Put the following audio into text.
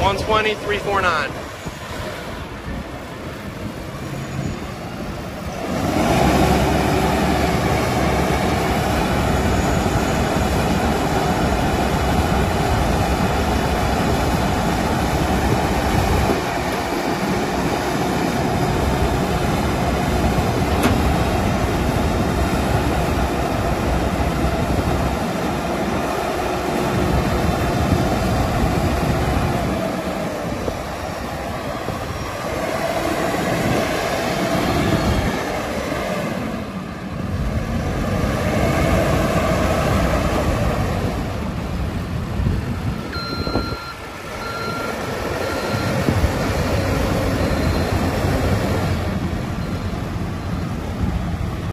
120 349.